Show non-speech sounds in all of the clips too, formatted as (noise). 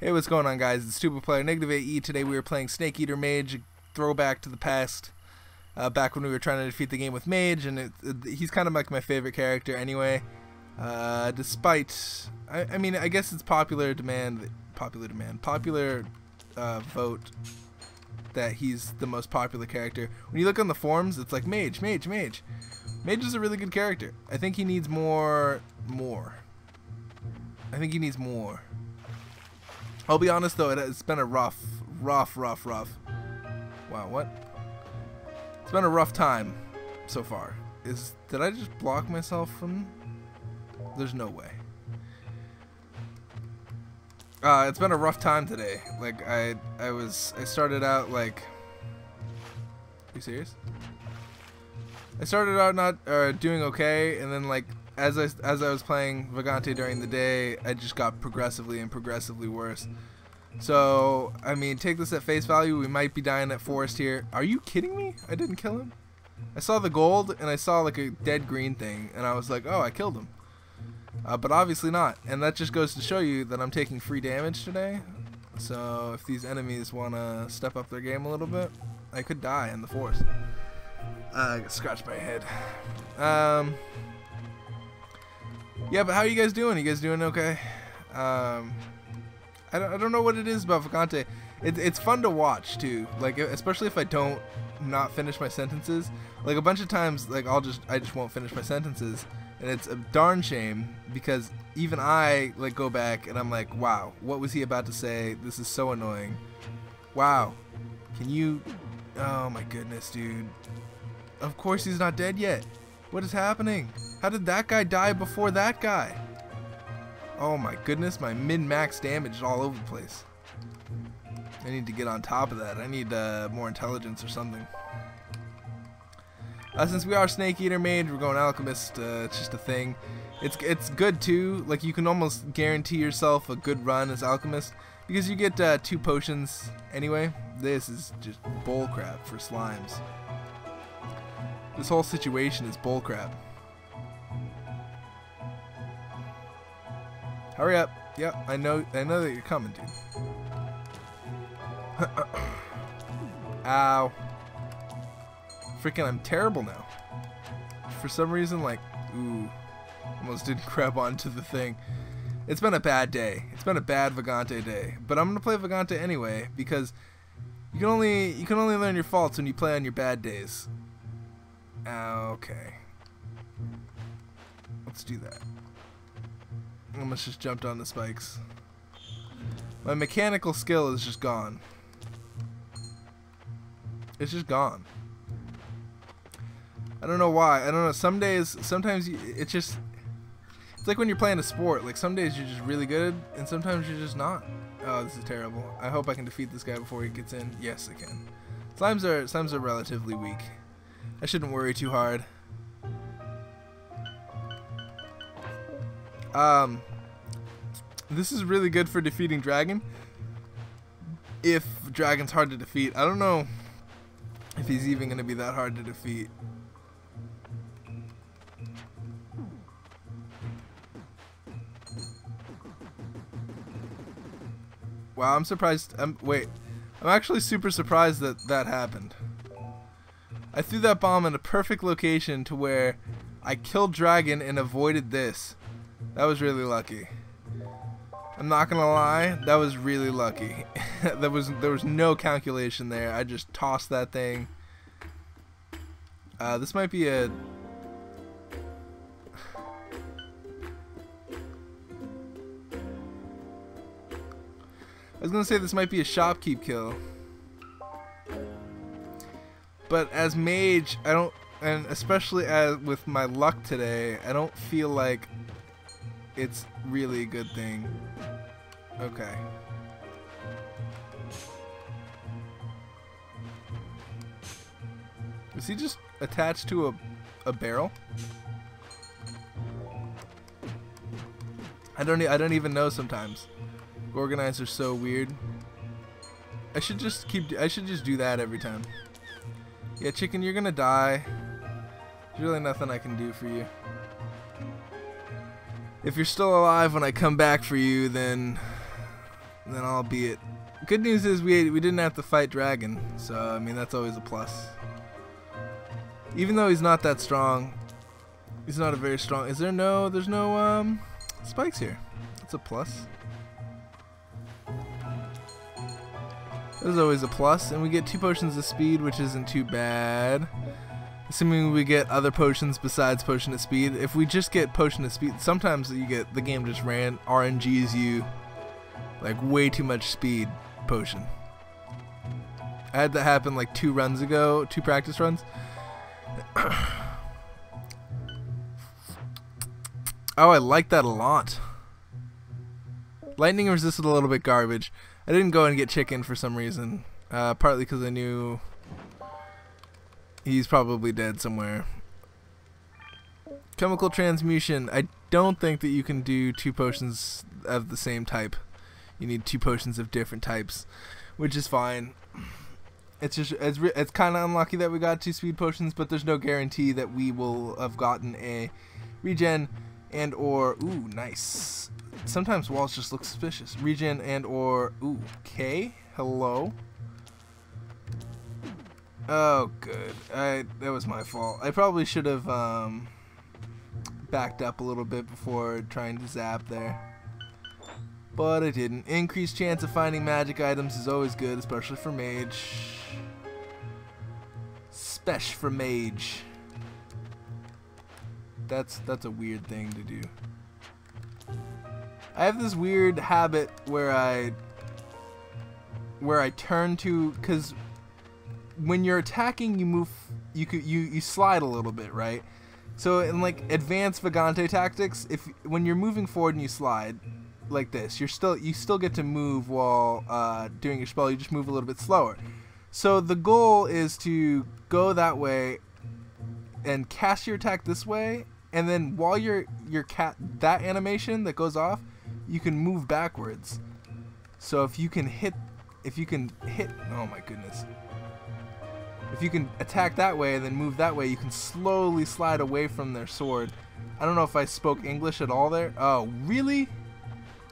Hey, what's going on, guys? It's Tuba Player Negative AE. Today we are playing Snake Eater Mage, throwback to the past, uh, back when we were trying to defeat the game with Mage, and it, it, he's kind of like my favorite character anyway. Uh, despite, I, I, mean, I guess it's popular demand, popular demand, popular uh, vote that he's the most popular character. When you look on the forums, it's like Mage, Mage, Mage. Mage is a really good character. I think he needs more, more. I think he needs more. I'll be honest though, it's been a rough, rough, rough, rough. Wow, what? It's been a rough time so far. Is did I just block myself from? There's no way. Uh, it's been a rough time today. Like I, I was, I started out like. Are you serious? I started out not uh, doing okay, and then like as I as I was playing Vagante during the day, I just got progressively and progressively worse. So, I mean, take this at face value. We might be dying at forest here. Are you kidding me? I didn't kill him. I saw the gold and I saw like a dead green thing, and I was like, oh, I killed him. Uh, but obviously not, and that just goes to show you that I'm taking free damage today. So if these enemies want to step up their game a little bit, I could die in the forest. Uh, I scratched my head. Um, yeah, but how are you guys doing? You guys doing okay? Um, I don't, I don't know what it is about Vagante. It, it's fun to watch too. Like especially if I don't not finish my sentences. Like a bunch of times, like I'll just I just won't finish my sentences, and it's a darn shame because even I like go back and I'm like, wow, what was he about to say? This is so annoying. Wow, can you? Oh my goodness, dude. Of course he's not dead yet. What is happening? How did that guy die before that guy? Oh my goodness, my min-max damage is all over the place. I need to get on top of that. I need uh, more intelligence or something. Uh, since we are Snake Eater mage, we're going Alchemist. Uh, it's just a thing. It's it's good too. Like you can almost guarantee yourself a good run as Alchemist because you get uh, two potions anyway. This is just bullcrap for slimes. This whole situation is bullcrap. Hurry up. Yep, I know I know that you're coming, dude. (coughs) Ow. Freaking I'm terrible now. For some reason, like, ooh. Almost didn't (laughs) grab onto the thing. It's been a bad day. It's been a bad Vagante day. But I'm gonna play Vagante anyway, because you can only you can only learn your faults when you play on your bad days. Ah, okay. Let's do that. I Almost just jumped on the spikes. My mechanical skill is just gone. It's just gone. I don't know why. I don't know. Some days, sometimes you, it's just. It's like when you're playing a sport. Like some days you're just really good, and sometimes you're just not. Oh, this is terrible. I hope I can defeat this guy before he gets in. Yes, I can. Slimes are slimes are relatively weak. I shouldn't worry too hard. Um, this is really good for defeating dragon. If dragon's hard to defeat, I don't know if he's even going to be that hard to defeat. Wow, I'm surprised. I'm, wait, I'm actually super surprised that that happened. I threw that bomb in a perfect location to where I killed Dragon and avoided this. That was really lucky. I'm not gonna lie, that was really lucky. (laughs) there was there was no calculation there. I just tossed that thing. Uh, this might be a. (sighs) I was gonna say this might be a shopkeep kill. But as mage, I don't, and especially as with my luck today, I don't feel like it's really a good thing. Okay. Is he just attached to a, a barrel? I don't I don't even know sometimes. Organizers so weird. I should just keep I should just do that every time. Yeah, chicken, you're gonna die. There's really nothing I can do for you. If you're still alive when I come back for you, then then I'll be it. Good news is we we didn't have to fight Dragon, so I mean that's always a plus. Even though he's not that strong, he's not a very strong. Is there no? There's no um spikes here. That's a plus. That's always a plus, and we get two potions of speed, which isn't too bad. Assuming we get other potions besides potion of speed. If we just get potion of speed, sometimes you get the game just ran RNGs you like way too much speed potion. I had that happen like two runs ago, two practice runs. (coughs) oh, I like that a lot. Lightning resisted a little bit garbage. I didn't go and get chicken for some reason. Uh, partly because I knew he's probably dead somewhere. Chemical transmutation. I don't think that you can do two potions of the same type. You need two potions of different types, which is fine. It's just it's it's kind of unlucky that we got two speed potions, but there's no guarantee that we will have gotten a regen and or ooh nice. Sometimes walls just look suspicious. Regen and or ooh K. Hello. Oh good. I that was my fault. I probably should have um backed up a little bit before trying to zap there but I didn't. Increased chance of finding magic items is always good, especially for mage. Spesh for mage. That's that's a weird thing to do. I have this weird habit where I where I turn to cuz when you're attacking you move you could you you slide a little bit, right? So in like advanced Vagante tactics, if when you're moving forward and you slide, like this. You're still you still get to move while uh, doing your spell. You just move a little bit slower. So the goal is to go that way and cast your attack this way, and then while you're your cat that animation that goes off, you can move backwards. So if you can hit, if you can hit, oh my goodness. If you can attack that way and then move that way, you can slowly slide away from their sword. I don't know if I spoke English at all there. Oh, really?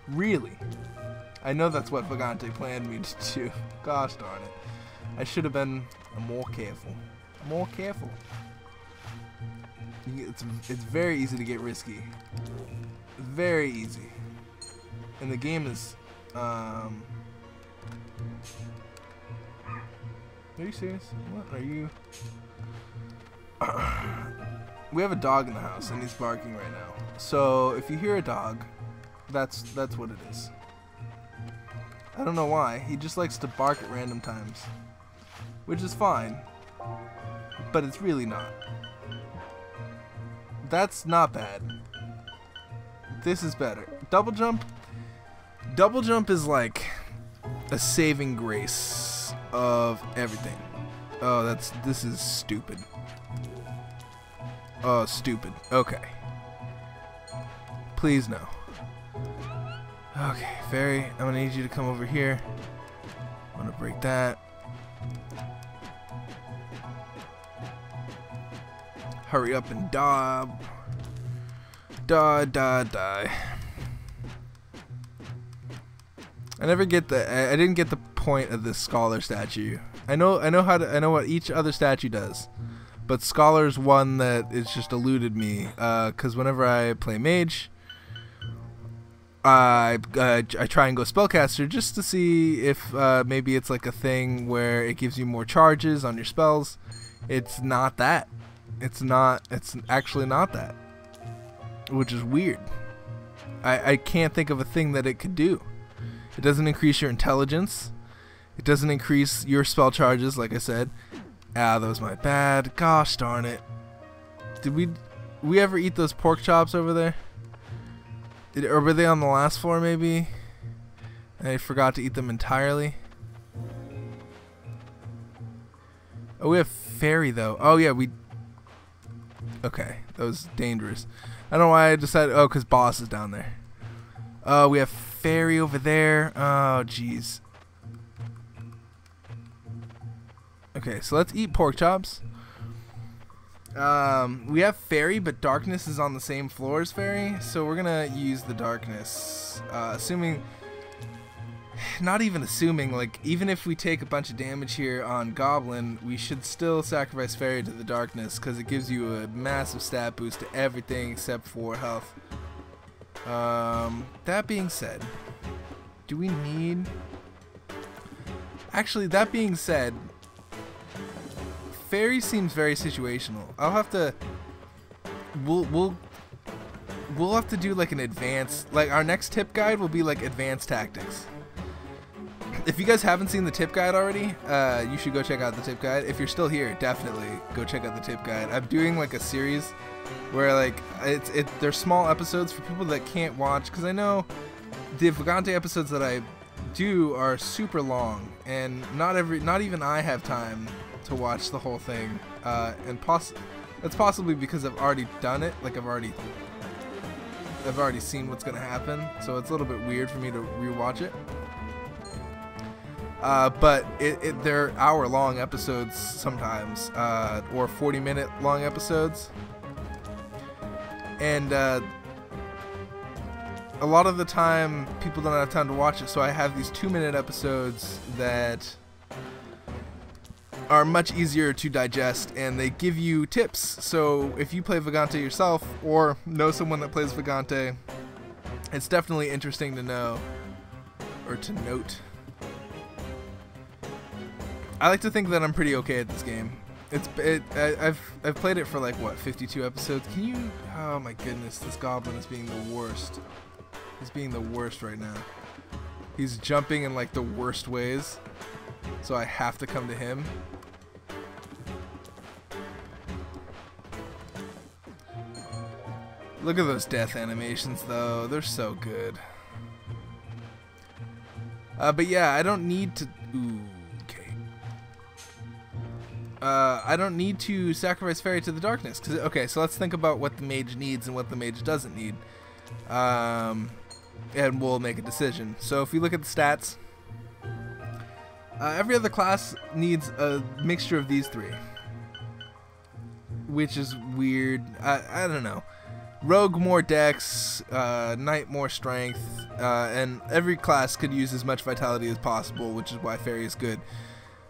Really? I know that's what Vagante planned me (laughs) to do. Gosh darn it. I should have been more careful. More careful. It's, it's very easy to get risky. Very easy. And the game is... Um, are you serious? What are you... (clears throat) we have a dog in the house and he's barking right now. So if you hear a dog, that's that's what it is. I don't know why. He just likes to bark at random times. Which is fine. But it's really not. That's not bad. This is better. Double jump. Double jump is like a saving grace of everything. Oh, that's this is stupid. Oh, stupid. Okay. Please no. Okay, Fairy, I'm gonna need you to come over here. I'm gonna break that. Hurry up and dob. Da da die. I never get the I, didn't get the point of this scholar statue. I know I know how to I know what each other statue does. But scholar's one that it's just eluded me. Uh, cause whenever I play mage, I uh, I try and go spellcaster just to see if uh, maybe it's like a thing where it gives you more charges on your spells. It's not that. It's not. It's actually not that, which is weird. I I can't think of a thing that it could do. It doesn't increase your intelligence. It doesn't increase your spell charges, like I said. Ah, that was my bad. Gosh darn it. Did we we ever eat those pork chops over there? Did, or were they on the last floor maybe? And I forgot to eat them entirely. Oh, we have fairy though. Oh yeah, we. Okay, that was dangerous. I don't know why I decided. Oh, because boss is down there. Oh, we have fairy over there. Oh, jeez. Okay, so let's eat pork chops. Um, we have Fairy, but Darkness is on the same floor as Fairy, so we're gonna use the Darkness. Uh, assuming... not even assuming, like, even if we take a bunch of damage here on Goblin, we should still sacrifice Fairy to the Darkness, because it gives you a massive stat boost to everything except for health. Um, that being said, do we need... Actually, that being said, Fairy seems very situational. I'll have to... We'll, we'll we'll have to do like an advanced like our next tip guide will be like advanced tactics. If you guys haven't seen the tip guide already uh, you should go check out the tip guide. If you're still here definitely go check out the tip guide. I'm doing like a series where like it's it they're small episodes for people that can't watch because i know the Vagante episodes that i do are super long and not every not even i have time to watch the whole thing uh, and poss that's possibly because i've already done it like i've already I've already seen what's gonna happen, so it's a little bit weird for me to rewatch it. Uh, but it, it, they're hour-long episodes sometimes, uh, or 40-minute long episodes, and uh, a lot of the time people don't have time to watch it. So I have these two-minute episodes that are much easier to digest and they give you tips. So if you play Vagante yourself or know someone that plays Vagante, it's definitely interesting to know or to note. I like to think that I'm pretty okay at this game. It's it, I, have I've played it for like what 52 episodes. Can you? Oh my goodness, this goblin is being the worst. He's being the worst right now. He's jumping in like the worst ways. So I have to come to him. Look at those death animations though, they're so good. Uh, but yeah, I don't need to... Ooh. Uh, I don't need to sacrifice Fairy to the Darkness. Cause, okay, so let's think about what the mage needs and what the mage doesn't need. Um, and we'll make a decision. So if we look at the stats, uh, every other class needs a mixture of these three. Which is weird. I, I don't know. Rogue more dex, uh, Knight more strength, uh, and every class could use as much vitality as possible, which is why Fairy is good.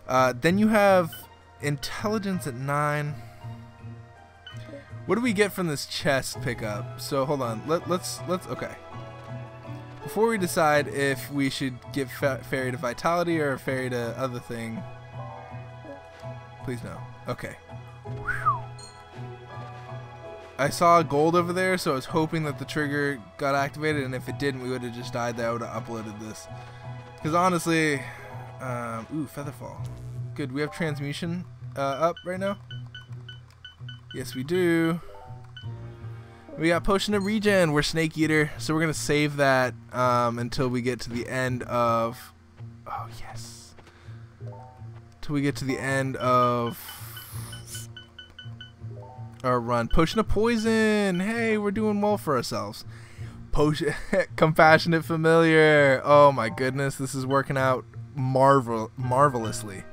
Uh, then you have Intelligence at 9. What do we get from this chest pickup? So hold on, Let, let's, let's, okay. Before we decide if we should give fa Fairy to Vitality or Fairy to other thing, please no. Okay. I saw gold over there, so I was hoping that the trigger got activated, and if it didn't, we would have just died there. I would have uploaded this. Because honestly, um, ooh, Featherfall. Good, we have transmutation uh, up right now? Yes, we do. We got Potion of Regen. We're Snake Eater, so we're going to save that um, until we get to the end of... Oh, yes. Till we get to the end of our run. Potion of poison. Hey, we're doing well for ourselves. Potion, (laughs) compassionate familiar. Oh my goodness, this is working out marvel marvelously.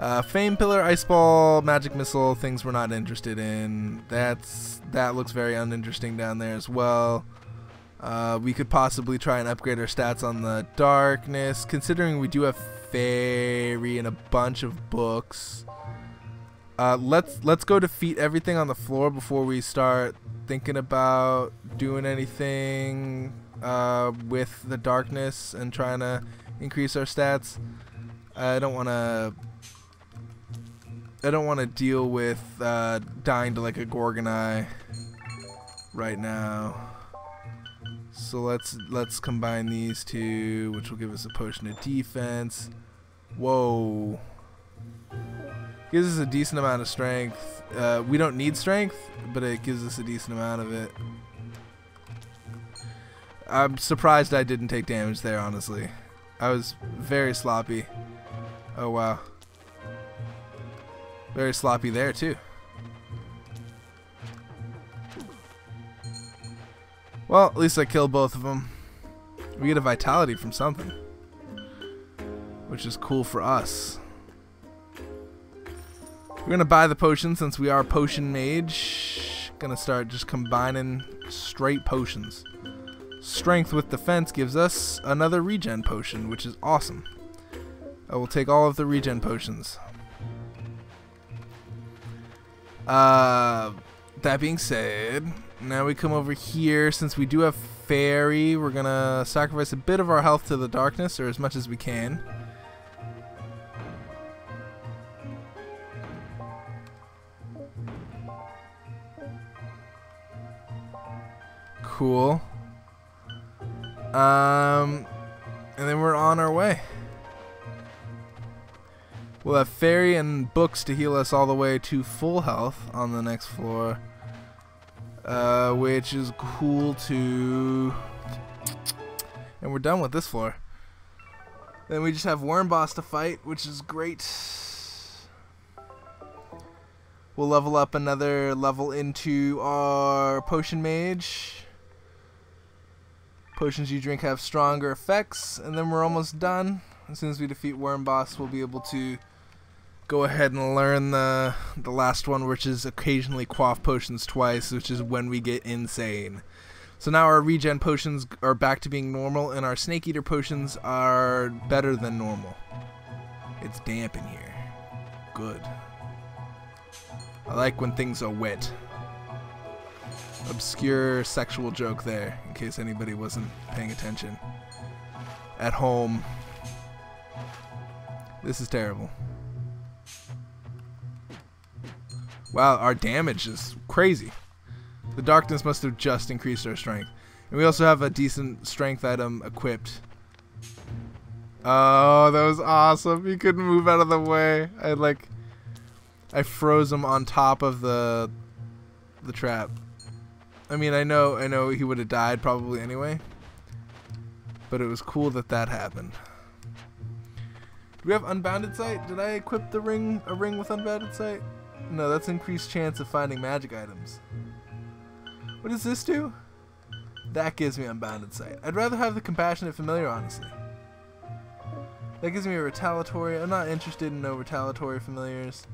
Uh, Flame Pillar, Ice Ball, Magic Missile, things we're not interested in. That's that looks very uninteresting down there as well. Uh, we could possibly try and upgrade our stats on the darkness, considering we do have fairy and a bunch of books. Uh, let's let's go defeat everything on the floor before we start thinking about doing anything uh, with the darkness and trying to increase our stats. I don't want to. I don't want to deal with uh, dying to like a Gorgonite right now. So let's let's combine these two, which will give us a potion of defense. Whoa. Gives us a decent amount of strength. Uh, we don't need strength, but it gives us a decent amount of it. I'm surprised I didn't take damage there, honestly. I was very sloppy. Oh, wow. Very sloppy there, too. Well, at least I killed both of them. We get a vitality from something. Which is cool for us. We're gonna buy the potion since we are potion mage. Gonna start just combining straight potions. Strength with defense gives us another regen potion, which is awesome. I will take all of the regen potions. Uh, that being said, now we come over here. Since we do have fairy, we're gonna sacrifice a bit of our health to the darkness, or as much as we can. Cool. Um, and then we're on our way. We'll have fairy and books to heal us all the way to full health on the next floor. Uh, which is cool too. And we're done with this floor. Then we just have Worm Boss to fight, which is great. We'll level up another level into our Potion Mage. Potions you drink have stronger effects, and then we're almost done. As soon as we defeat Worm Boss, we'll be able to go ahead and learn the the last one, which is occasionally quaff potions twice, which is when we get insane. So now our regen potions are back to being normal, and our snake eater potions are better than normal. It's damp in here. Good. I like when things are wet. Obscure sexual joke there, in case anybody wasn't paying attention. At home. This is terrible. Wow, our damage is crazy. The darkness must have just increased our strength. And we also have a decent strength item equipped. Oh, that was awesome. He couldn't move out of the way. I like I froze him on top of the the trap. I mean, I know I know he would have died probably anyway. But it was cool that that happened. Do we have unbounded sight? Did I equip the ring a ring with unbounded sight? No, that's increased chance of finding magic items. What does this do? That gives me unbounded sight. I'd rather have the compassionate familiar, honestly. That gives me a retaliatory. I'm not interested in no retaliatory familiars.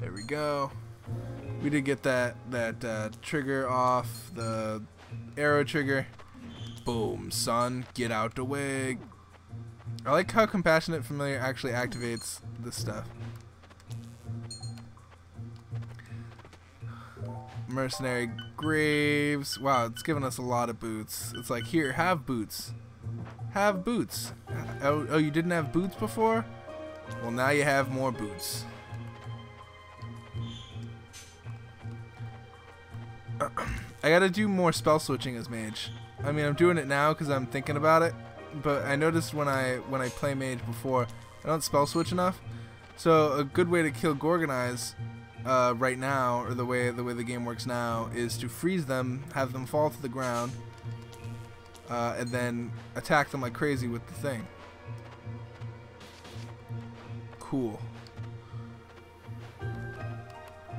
There we go. We did get that that uh, trigger off the arrow trigger. Boom, son, get out the way. I like how Compassionate Familiar actually activates this stuff. Mercenary Graves. Wow, it's giving us a lot of boots. It's like, here, have boots. Have boots. Oh, oh, you didn't have boots before? Well, now you have more boots. (clears throat) I gotta do more spell switching as mage. I mean, I'm doing it now because I'm thinking about it but I noticed when I when I play mage before, I don't spell switch enough. So a good way to kill Gorgonize uh, right now, or the way the way the game works now, is to freeze them, have them fall to the ground, uh, and then attack them like crazy with the thing. Cool.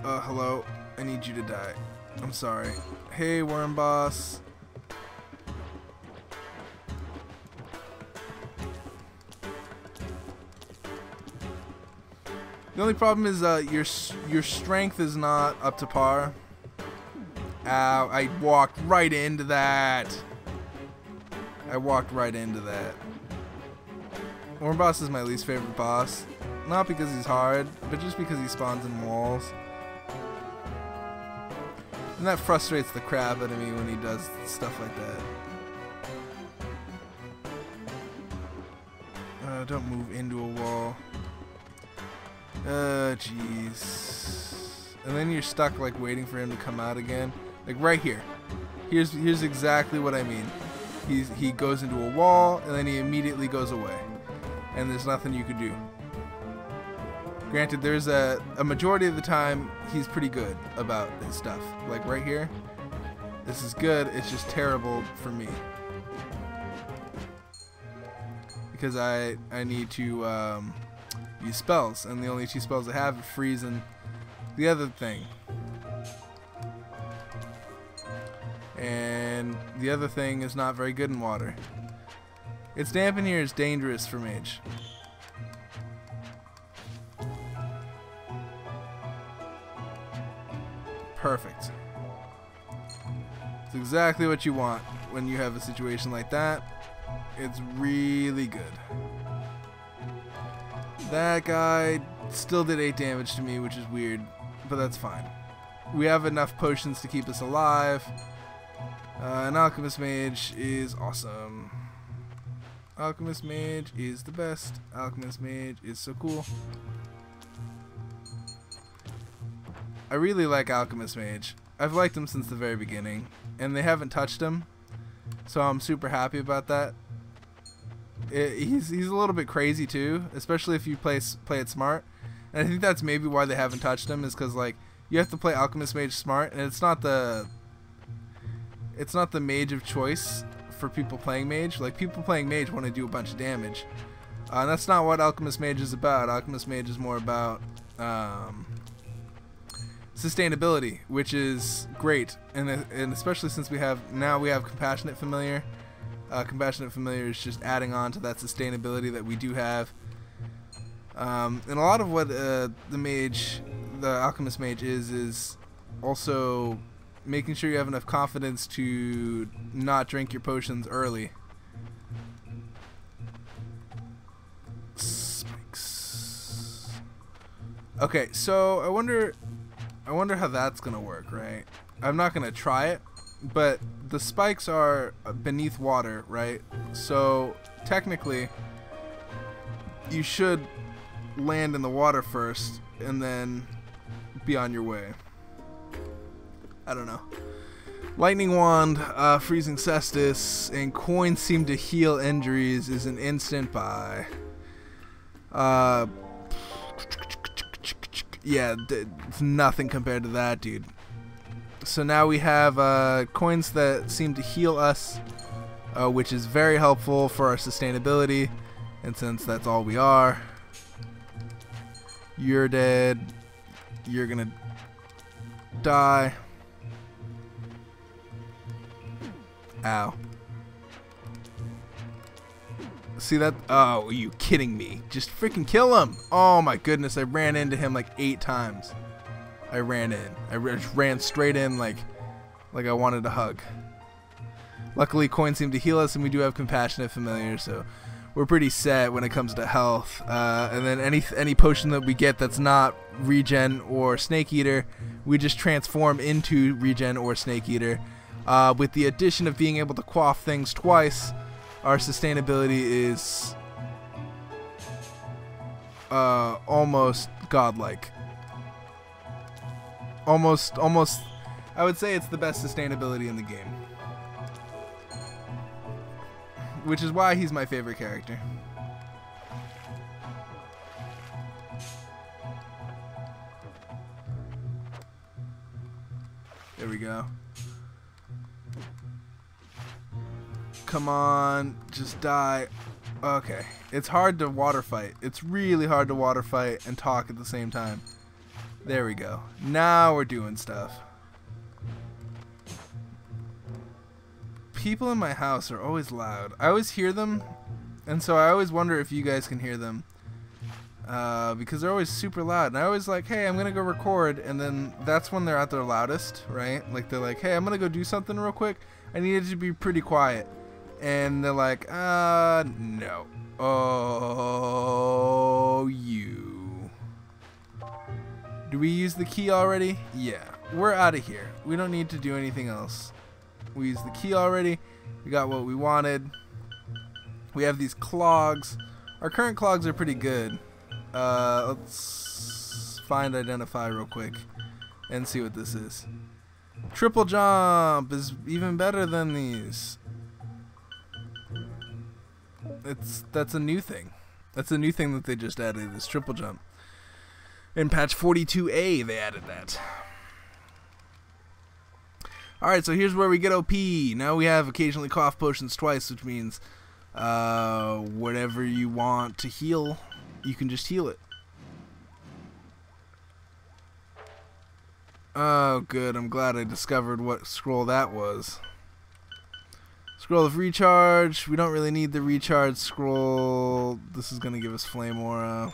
Uh, hello. I need you to die. I'm sorry. Hey, Worm Boss. The only problem is uh, your your strength is not up to par. Ow, I walked right into that. I walked right into that. Worm Boss is my least favorite boss. Not because he's hard, but just because he spawns in walls. And that frustrates the crap out of me when he does stuff like that. Uh, don't move into a wall. Uh, jeez. And then you're stuck like waiting for him to come out again. Like right here. Here's here's exactly what I mean. He's he goes into a wall and then he immediately goes away. And there's nothing you could do. Granted, there's a, a majority of the time he's pretty good about his stuff. Like right here. This is good, it's just terrible for me. Because I I need to um use spells, and the only two spells I have are freeze and the other thing. And the other thing is not very good in water. It's damp in here is dangerous for mage. Perfect. It's exactly what you want when you have a situation like that. It's really good. That guy still did 8 damage to me, which is weird, but that's fine. We have enough potions to keep us alive. Uh, an Alchemist Mage is awesome. Alchemist Mage is the best. Alchemist Mage is so cool. I really like Alchemist Mage. I've liked him since the very beginning, and they haven't touched him, so I'm super happy about that. It, he's he's a little bit crazy too, especially if you play play it smart. And I think that's maybe why they haven't touched him is because like you have to play Alchemist Mage smart, and it's not the it's not the mage of choice for people playing mage. Like people playing mage want to do a bunch of damage, uh, and that's not what Alchemist Mage is about. Alchemist Mage is more about um, sustainability, which is great, and and especially since we have now we have compassionate familiar. Uh, compassionate familiar is just adding on to that sustainability that we do have. Um, and a lot of what uh, the mage, the alchemist mage is, is also making sure you have enough confidence to not drink your potions early. Okay, so I wonder I wonder how that's gonna work, right? I'm not gonna try it, but the spikes are beneath water, right? So technically, you should land in the water first and then be on your way. I don't know. Lightning Wand, uh, Freezing Cestus, and Coins seem to heal injuries is an instant buy. Uh, yeah, it's nothing compared to that, dude. So now we have uh, coins that seem to heal us, uh, which is very helpful for our sustainability. And since that's all we are, you're dead. You're gonna die. Ow. See that? Oh, are you kidding me? Just freaking kill him. Oh my goodness, I ran into him like eight times. I ran in. I ran straight in like like I wanted a hug. Luckily, coins seem to heal us, and we do have compassionate familiar, so we're pretty set when it comes to health. Uh, and then any any potion that we get that's not regen or snake eater, we just transform into regen or snake eater. Uh, with the addition of being able to quaff things twice, our sustainability is uh, almost godlike. Almost, almost, I would say it's the best sustainability in the game. Which is why he's my favorite character. There we go. Come on, just die. Okay. It's hard to water fight. It's really hard to water fight and talk at the same time. There we go. Now we're doing stuff. People in my house are always loud. I always hear them, and so I always wonder if you guys can hear them. Uh, because they're always super loud. And I always like, hey, I'm gonna go record, and then that's when they're at their loudest, right? Like they're like, hey, I'm gonna go do something real quick. I need it to be pretty quiet and they're like, uh, no. Oh, Do we use the key already? Yeah. We're out of here. We don't need to do anything else. We used the key already. We got what we wanted. We have these clogs. Our current clogs are pretty good. Uh, let's find identify real quick and see what this is. Triple jump is even better than these it's that's a new thing. That's a new thing that they just added is triple jump. In patch 42A, they added that. Alright, so here's where we get OP. Now we have occasionally quaff potions twice, which means uh, whatever you want to heal, you can just heal it. Oh, good. I'm glad I discovered what scroll that was. Scroll of recharge. We don't really need the recharge scroll. This is going to give us flame aura.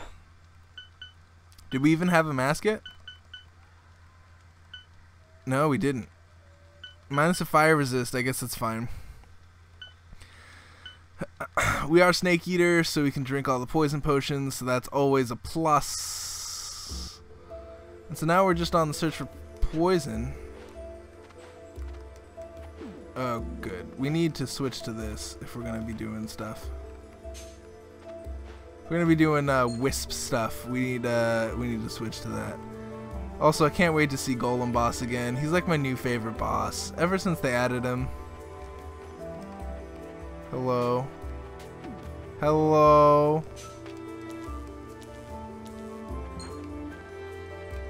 Did we even have a mask yet? No, we didn't. Minus a fire resist. I guess that's fine. (clears throat) we are snake eater, so we can drink all the poison potions, so that's always a plus. And so now we're just on the search for poison. Oh, good. We need to switch to this if we're going to be doing stuff. We're to be doing uh, wisp stuff. We need, uh, we need to switch to that. Also, I can't wait to see Golem Boss again. He's like my new favorite boss. Ever since they added him. Hello. Hello.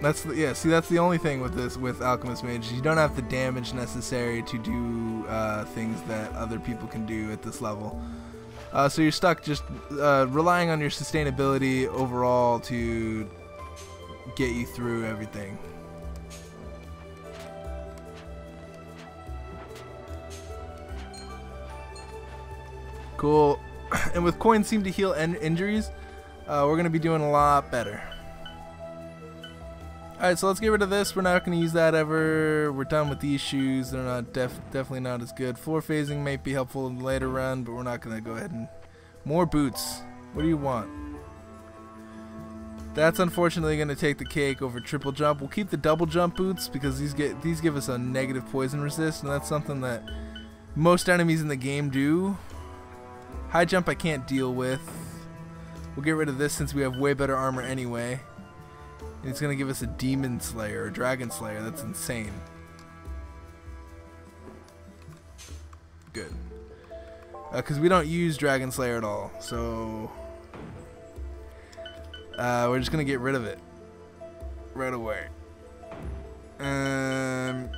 That's the, yeah. See, that's the only thing with this with Alchemist Mage. You don't have the damage necessary to do uh, things that other people can do at this level. Uh, so you're stuck just uh, relying on your sustainability overall to get you through everything. Cool. (clears throat) And with coins seem to heal injuries, uh, we're going to be doing a lot better. Alright, so let's get rid of this. We're not going to use that ever. We're done with these shoes. They're not def definitely not as good. Floor phasing might be helpful in the later run, but we're not going to go ahead and... More boots. What do you want? That's unfortunately going to take the cake over triple jump. We'll keep the double jump boots because these get these give us a negative poison resist, and that's something that most enemies in the game do. High jump I can't deal with. We'll get rid of this since we have way better armor anyway. It's going to give us a Demon Slayer or Dragon Slayer. That's insane. Good. Because uh, we don't use Dragon Slayer at all. So uh, we're just going to get rid of it. Right away. Um,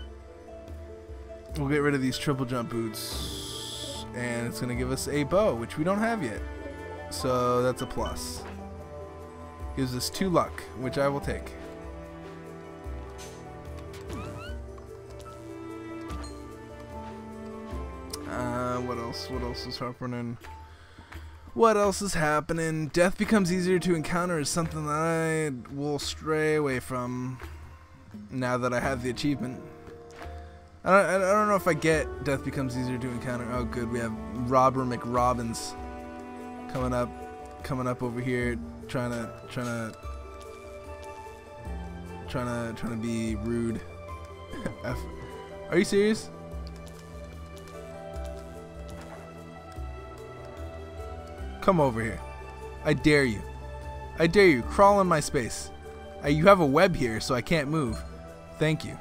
we'll get rid of these triple jump boots. And it's going to give us a bow, which we don't have yet. So that's a plus. Gives us two luck, which I will take. Uh, what else? What else is happening? What else is happening? Death becomes easier to encounter is something that I will stray away from now that I have the achievement. I don't, I don't know if I get Death becomes easier to encounter. Oh, good. We have Robber McRobbins coming up, coming up over here trying to trying to trying to trying to be rude. (laughs) Are you serious? Come over here. I dare you. I dare you. Crawl in my space. I, you have a web here, so I can't move. Thank you.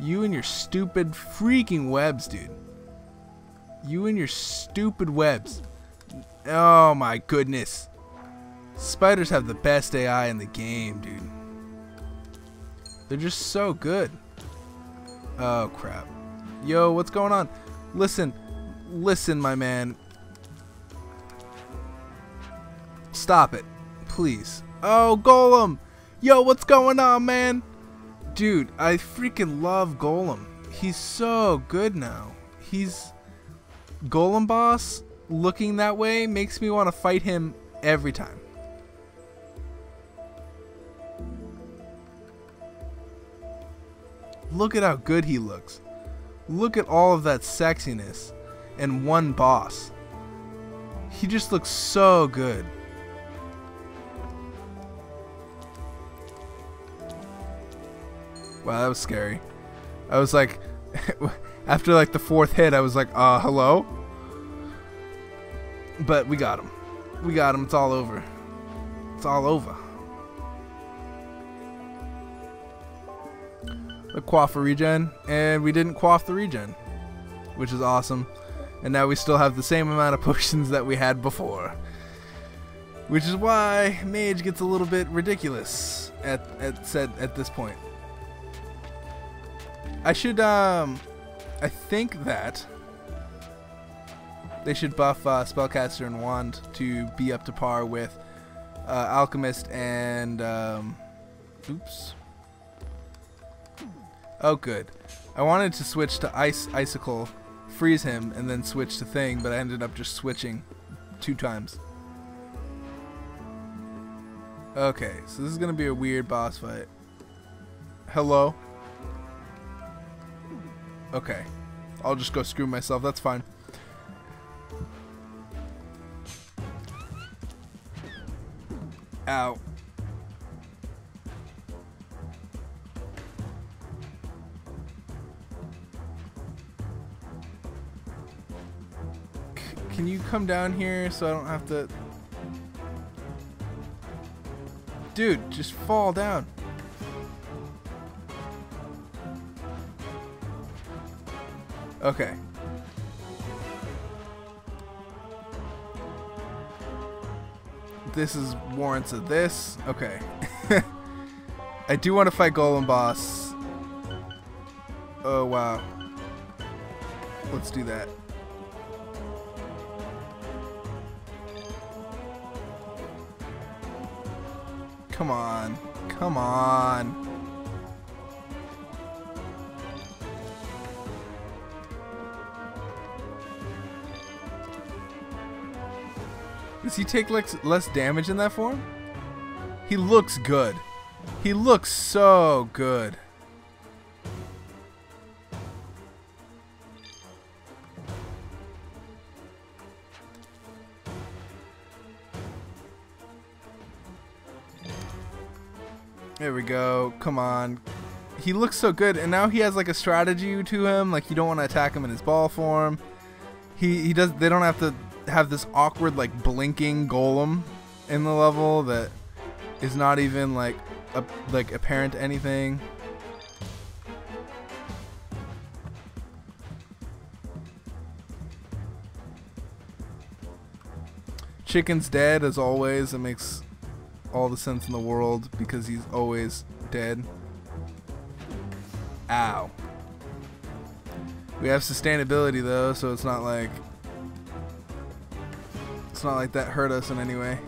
You and your stupid freaking webs, dude. You and your stupid webs. Oh my goodness. Spiders have the best AI in the game, dude. They're just so good. Oh crap. Yo, what's going on? Listen, listen, my man. Stop it, please. Oh, Golem! Yo, what's going on, man? Dude, I freaking love Golem. He's so good now. He's Golem boss looking that way makes me want to fight him every time. Look at how good he looks. Look at all of that sexiness and one boss. He just looks so good. Wow, that was scary. I was like, (laughs) after like the fourth hit, I was like, uh, hello? But we got him. We got him. It's all over. It's all over. The quaff a regen, and we didn't quaff the regen, which is awesome. And now we still have the same amount of (laughs) potions that we had before. Which is why Mage gets a little bit ridiculous at at said at this point. I should um I think that they should buff uh, Spellcaster and Wand to be up to par with uh, Alchemist and um, oops. Oh, good. I wanted to switch to Ice Icicle, freeze him, and then switch to Thing, but I ended up just switching two times. Okay, so this is gonna be a weird boss fight. Hello? Okay. I'll just go screw myself. That's fine. Ow. can you come down here so I don't have to... Dude, just fall down. Okay. This is warrants of this. Okay. (laughs) I do want to fight Golem Boss. Oh, wow. Let's do that. Come on. Come on. Does he take less, less damage in that form? He looks good. He looks so good. There we go. Come on. He looks so good, and now he has like a strategy to him. Like you don't want to attack him in his ball form. He he does. They don't have to have this awkward like blinking golem in the level that is not even like a, like apparent to anything. Chicken's dead as always. It makes all the sense in the world because he's always dead. Ow. We have sustainability though, so it's not like it's not like that hurt us in any way.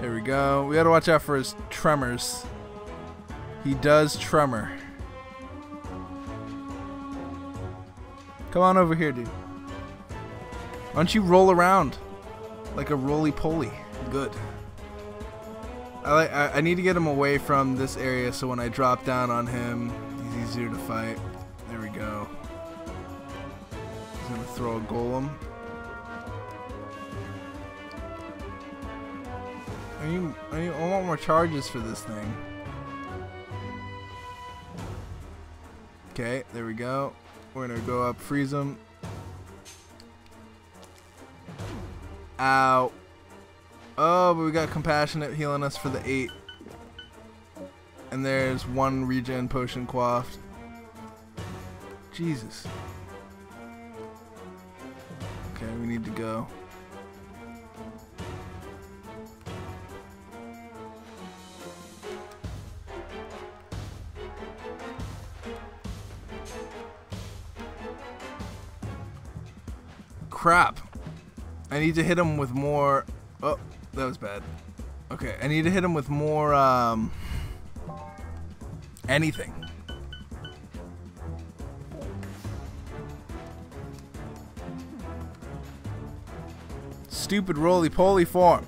There we go. We gotta watch out for his tremors. He does tremor. Come on over here, dude. Why don't you roll around like a roly-poly? Good. I, I, I need to get him away from this area so when I drop down on him, easier to fight. There we go. He's gonna throw a golem. I, need, I, need, I want more charges for this thing. Okay, there we go. We're gonna go up, freeze him. Ow. Oh, but we got compassionate healing us for the eight. And there's one regen potion quaffed. Jesus. Okay, we need to go. Crap. I need to hit him with more... Oh, that was bad. Okay, I need to hit him with more, um... Anything. Stupid roly-poly form.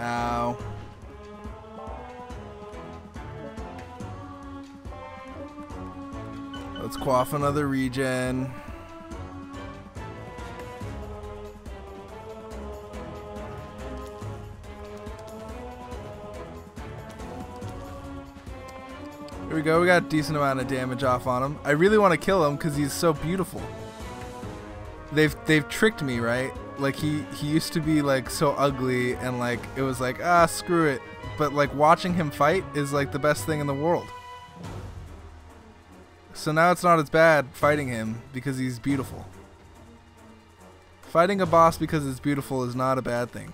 Ow. Let's quaff another regen. We go. We got a decent amount of damage off on him. I really want to kill him because he's so beautiful. They've they've tricked me, right? Like he he used to be like so ugly and like it was like ah screw it. But like watching him fight is like the best thing in the world. So now it's not as bad fighting him because he's beautiful. Fighting a boss because it's beautiful is not a bad thing.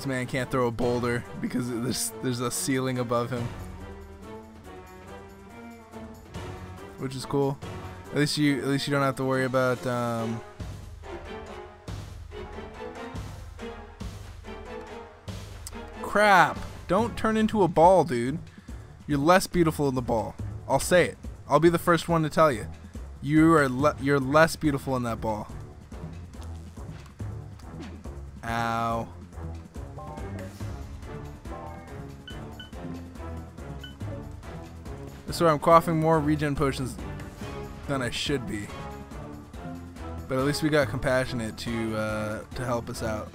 This man can't throw a boulder because there's, there's a ceiling above him. Which is cool. At least you at least you don't have to worry about um, crap. Don't turn into a ball, dude. You're less beautiful in the ball. I'll say it. I'll be the first one to tell you. You are le you're less beautiful in that ball. Ow. So I'm quaffing more regen potions than I should be. But at least we got compassionate to uh, to help us out.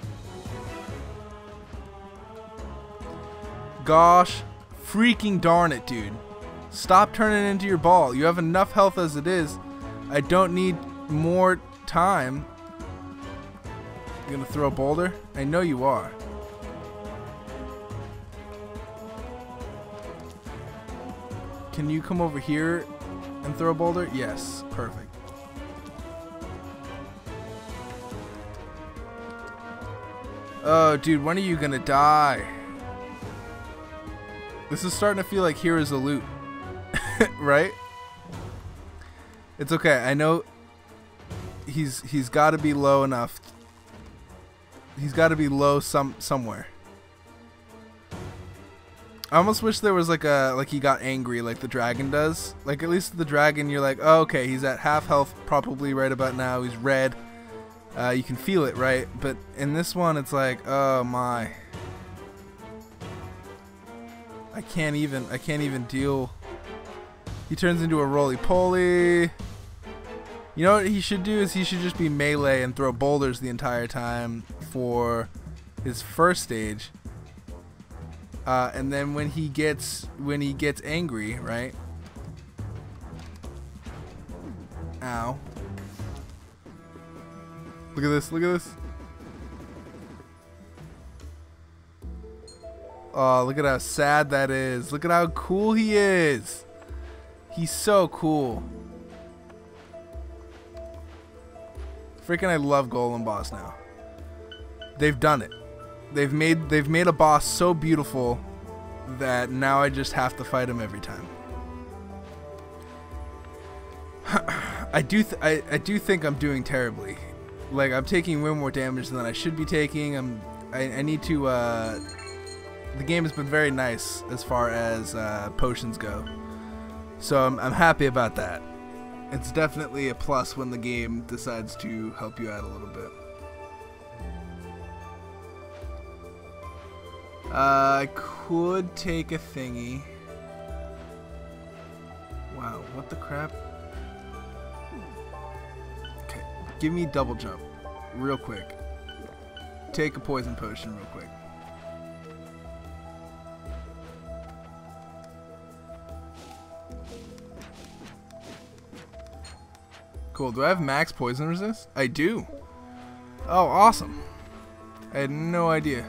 Gosh, freaking darn it, dude. Stop turning into your ball. You have enough health as it is. I don't need more time. You gonna throw a boulder? I know you are. Can you come over here and throw a boulder? Yes, perfect. Oh, dude, when are you gonna die? This is starting to feel like Heroes of Loot. (laughs) right? It's okay. I know he's he's got to be low enough. He's got to be low some somewhere. I almost wish there was like a like he got angry like the dragon does. Like at least the dragon, you're like, oh, okay, he's at half health probably right about now. He's red. Uh, you can feel it, right? But in this one, it's like, oh my. I can't even. I can't even deal. He turns into a roly poly. You know what he should do is he should just be melee and throw boulders the entire time for his first stage. Uh, and then when he gets when he gets angry, right? Ow. Look at this, look at this. Oh, look at how sad that is. Look at how cool he is. He's so cool. Freaking I love Golem Boss now. They've done it they've made they've made a boss so beautiful that now I just have to fight him every time. (clears throat) I do I, I do think I'm doing terribly. Like I'm taking way more damage than I should be taking. I'm I, I need to uh the game has been very nice as far as uh, potions go. So I'm, I'm happy about that. It's definitely a plus when the game decides to help you out a little bit. Uh, I could take a thingy. Wow, what the crap? Okay, give me double jump, real quick. Take a poison potion real quick. Cool, do I have max poison resist? I do. Oh, awesome. I had no idea.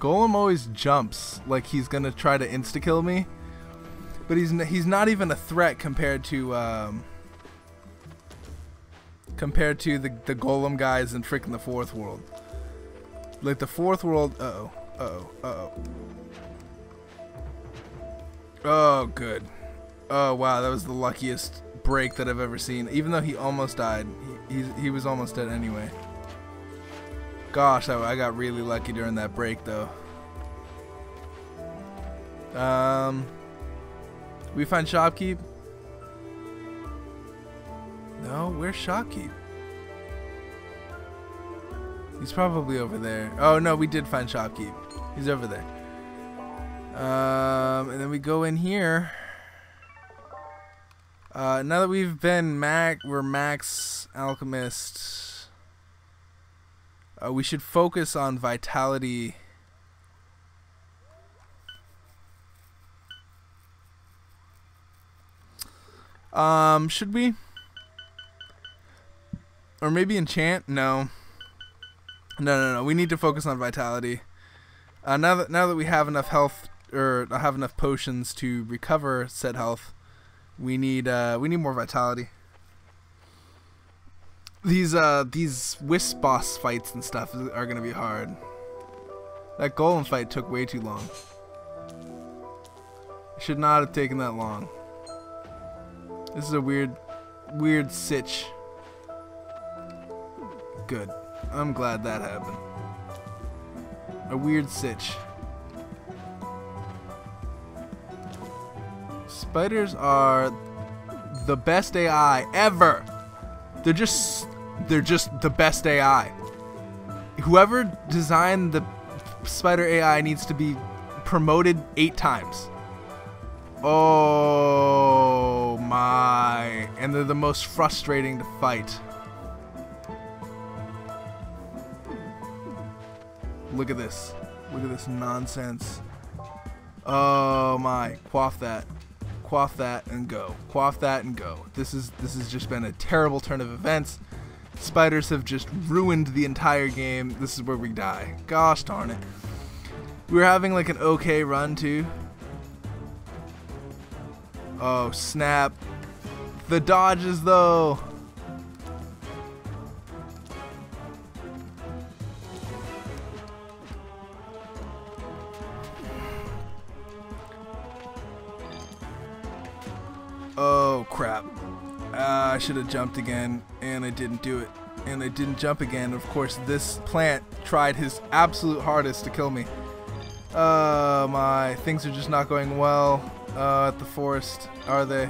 Golem always jumps like he's gonna try to insta kill me, but he's he's not even a threat compared to um, compared to the the Golem guys in freaking the fourth world. Like the fourth world. Uh oh. Uh oh. Uh oh. Oh, good. Oh wow, that was the luckiest break that I've ever seen. Even though he almost died, he he was almost dead anyway. Gosh, I, I got really lucky during that break, though. Um, we find Shopkeep? No, where's Shopkeep? He's probably over there. Oh, no, we did find Shopkeep. He's over there. Um, and then we go in here. Uh, now that we've been Mac, we're Max Alchemist. Uh, we should focus on vitality. Um, should we? Or maybe enchant? No. No, no, no. We need to focus on vitality. Uh, now that now that we have enough health or have enough potions to recover said health, we need uh, we need more vitality these uh these wisp boss fights and stuff are gonna be hard. That golem fight took way too long. Should not have taken that long. This is a weird, weird sitch. Good. I'm glad that happened. A weird sitch. Spiders are the best AI ever. They're just they're just the best AI. Whoever designed the spider AI needs to be promoted 8 times. Oh my. And they're the most frustrating to fight. Look at this. Look at this nonsense. Oh my. Quaff that. Quaff that and go. Quaff that and go. This is this has just been a terrible turn of events. Spiders have just ruined the entire game. This is where we die. Gosh darn it. We were having like an okay run too. Oh, snap. The dodges, though. Oh, crap. Uh, I should have jumped again, and didn't do it. And I didn't jump again. Of course, this plant tried his absolute hardest to kill me. Uh, my things are just not going well uh, at the forest, are they?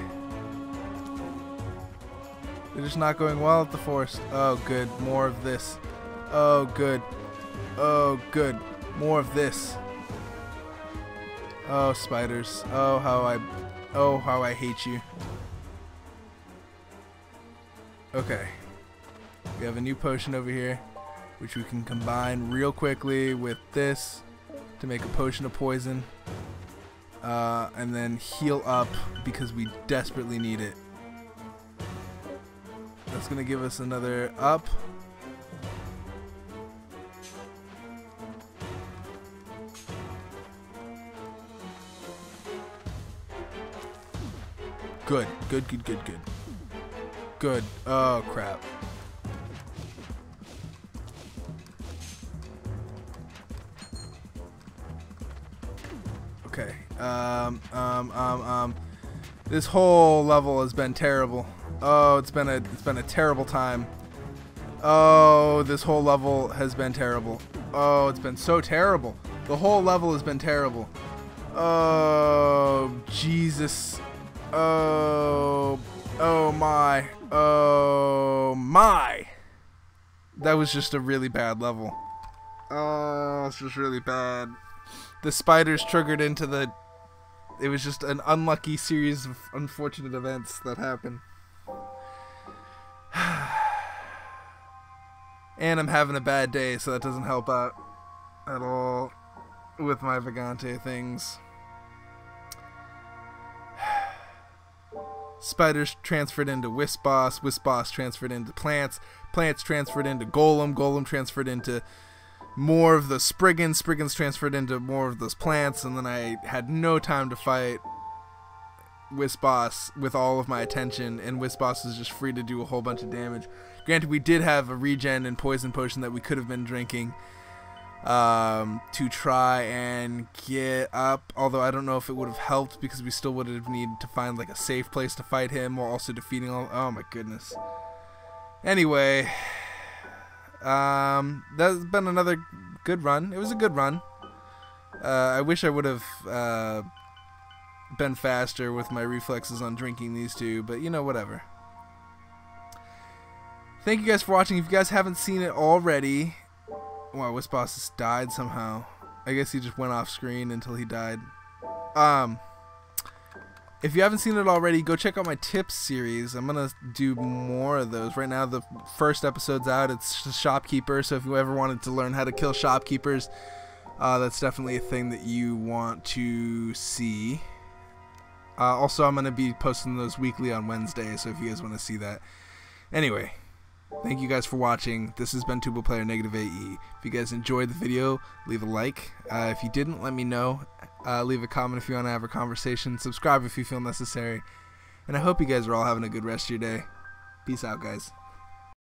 They're just not going well at the forest. Oh, good. More of this. Oh, good. Oh, good. More of this. Oh, spiders. Oh, how I... Oh, how I hate you. Okay. We have a new potion over here, which we can combine real quickly with this to make a potion of poison uh, and then heal up because we desperately need it. That's going to give us another up. Good, good, good, good, good. Good. Oh, crap. Um, um, um. This whole level has been terrible. Oh, it's been a it's been a terrible time. Oh, this whole level has been terrible. Oh, it's been so terrible. The whole level has been terrible. Oh, Jesus. Oh, oh my. Oh my. That was just a really bad level. Oh, it's just really bad the spiders triggered into the it was just an unlucky series of unfortunate events that happened. (sighs) and I'm having a bad day, so that doesn't help out at all with my Vagante things. (sighs) Spiders transferred into Wisp Boss, Wisp Boss transferred into Plants, Plants transferred into Golem, Golem transferred into more of the Spriggans. Spriggans transferred into more of those plants, and then I had no time to fight Wisp Boss with all of my attention, and Wisp Boss is just free to do a whole bunch of damage. Granted, we did have a regen and poison potion that we could have been drinking um, to try and get up, although I don't know if it would have helped because we still would have needed to find like a safe place to fight him while also defeating all. Oh my goodness. Anyway, um, that's been another good run. It was a good run. Uh, I wish I would have uh, been faster with my reflexes on drinking these two, but you know, whatever. Thank you guys for watching. If you guys haven't seen it already, wow, Wisp Boss died somehow. I guess he just went off screen until he died. Um, if you haven't seen it already, go check out my tips series. I'm gonna do more of those. Right now, the first episode's out. It's shopkeeper. So if you ever wanted to learn how to kill shopkeepers, uh, that's definitely a thing that you want to see. Uh, also, I'm gonna be posting those weekly on Wednesday. So if you guys want to see that, anyway. Thank you guys for watching. This has been Tuba Player Negative AE. If you guys enjoyed the video, leave a like. Uh, if you didn't, let me know. Uh, leave a comment if you want to have a conversation. Subscribe if you feel necessary. And I hope you guys are all having a good rest of your day. Peace out, guys.